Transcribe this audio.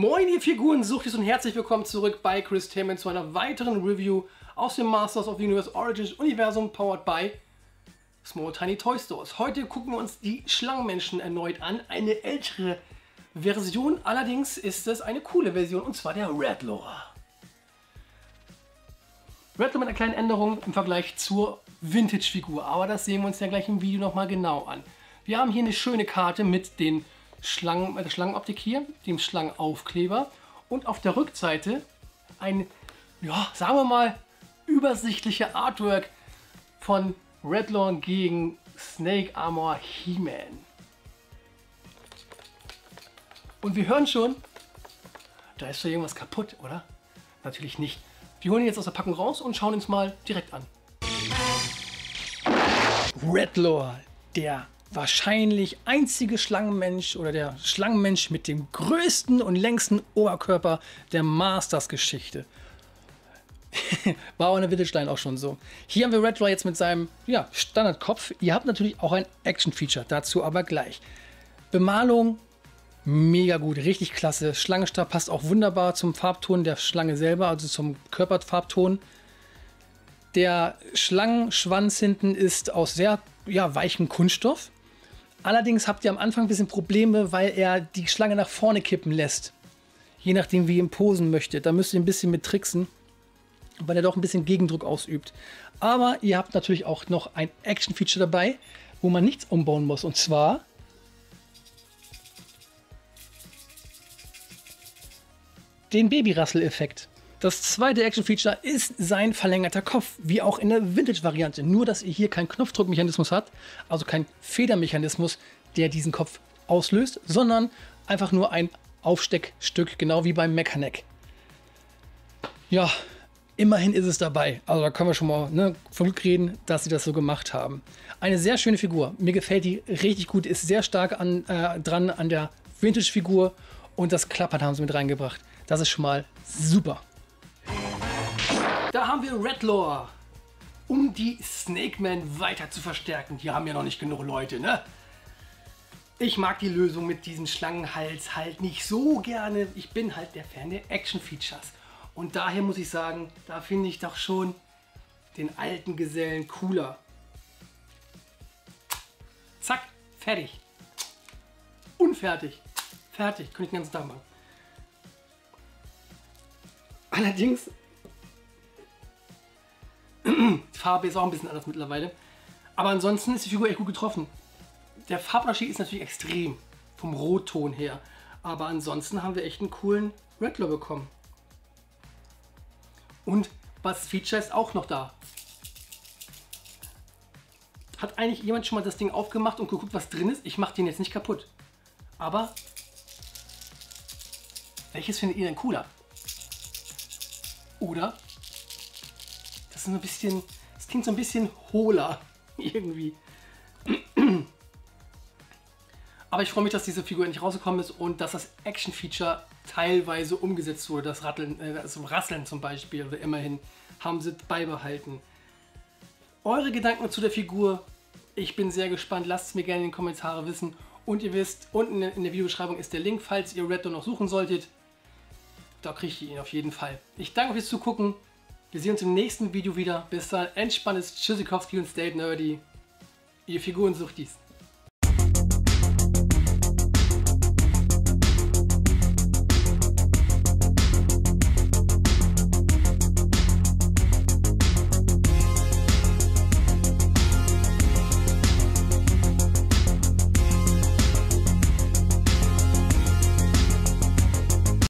Moin ihr Figurensuchtis und herzlich willkommen zurück bei Chris Tainment zu einer weiteren Review aus dem Masters of the Universe Origins Universum powered by Small Tiny Toy Stores. Heute gucken wir uns die Schlangenmenschen erneut an, eine ältere Version, allerdings ist es eine coole Version und zwar der Redlore. Redlore mit einer kleinen Änderung im Vergleich zur Vintage-Figur, aber das sehen wir uns ja gleich im Video nochmal genau an. Wir haben hier eine schöne Karte mit den Schlangen, der Schlangenoptik hier, dem Schlangenaufkleber und auf der Rückseite ein, ja, sagen wir mal, übersichtliche Artwork von Redlawn gegen Snake Armor He-Man. Und wir hören schon, da ist doch irgendwas kaputt, oder? Natürlich nicht. Wir holen ihn jetzt aus der Packung raus und schauen uns mal direkt an. Redlore, der wahrscheinlich einzige Schlangenmensch oder der Schlangenmensch mit dem größten und längsten Oberkörper der Masters-Geschichte. War auch in der Wittelsstein auch schon so. Hier haben wir Redlaw jetzt mit seinem ja, Standardkopf. Ihr habt natürlich auch ein Action-Feature, dazu aber gleich. Bemalung, mega gut, richtig klasse. Schlangenstab passt auch wunderbar zum Farbton der Schlange selber, also zum Körperfarbton. Der Schlangenschwanz hinten ist aus sehr ja, weichem Kunststoff. Allerdings habt ihr am Anfang ein bisschen Probleme, weil er die Schlange nach vorne kippen lässt. Je nachdem, wie ihr ihn posen möchtet. Da müsst ihr ein bisschen mit tricksen, weil er doch ein bisschen Gegendruck ausübt. Aber ihr habt natürlich auch noch ein Action-Feature dabei, wo man nichts umbauen muss. Und zwar den Babyrassel-Effekt. Das zweite Action-Feature ist sein verlängerter Kopf, wie auch in der Vintage-Variante. Nur, dass ihr hier keinen Knopfdruckmechanismus habt, also kein Federmechanismus, der diesen Kopf auslöst, sondern einfach nur ein Aufsteckstück, genau wie beim Mechanic. Ja, immerhin ist es dabei. Also da können wir schon mal ne, von Glück reden, dass sie das so gemacht haben. Eine sehr schöne Figur. Mir gefällt die richtig gut. Ist sehr stark an, äh, dran an der Vintage-Figur und das Klappern haben sie mit reingebracht. Das ist schon mal super. Da haben wir Redlore. Um die Snake Man weiter zu verstärken. Die haben ja noch nicht genug Leute, ne? Ich mag die Lösung mit diesem Schlangenhals halt nicht so gerne. Ich bin halt der Fan der Action-Features. Und daher muss ich sagen, da finde ich doch schon den alten Gesellen cooler. Zack, fertig. Unfertig. Fertig. Könnte ich den ganzen Tag machen. Allerdings die Farbe ist auch ein bisschen anders mittlerweile. Aber ansonsten ist die Figur echt gut getroffen. Der Farbunterschied ist natürlich extrem vom Rotton her. Aber ansonsten haben wir echt einen coolen Redler bekommen. Und was Feature ist auch noch da. Hat eigentlich jemand schon mal das Ding aufgemacht und geguckt, was drin ist? Ich mache den jetzt nicht kaputt. Aber welches findet ihr denn cooler? Oder das ist ein bisschen, das klingt so ein bisschen hohler irgendwie. Aber ich freue mich, dass diese Figur endlich rausgekommen ist und dass das Action-Feature teilweise umgesetzt wurde. Das, Ratteln, das Rasseln zum Beispiel, oder immerhin, haben sie beibehalten. Eure Gedanken zu der Figur, ich bin sehr gespannt. Lasst es mir gerne in den Kommentaren wissen. Und ihr wisst, unten in der Videobeschreibung ist der Link, falls ihr Red noch suchen solltet. Da kriegt ihr ihn auf jeden Fall. Ich danke fürs Zugucken. Wir sehen uns im nächsten Video wieder. Bis dann, entspanntes Tschüssikowski und Stay Nerdy. Ihr Figuren sucht dies.